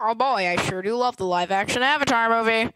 Oh boy, I sure do love the live action Avatar movie.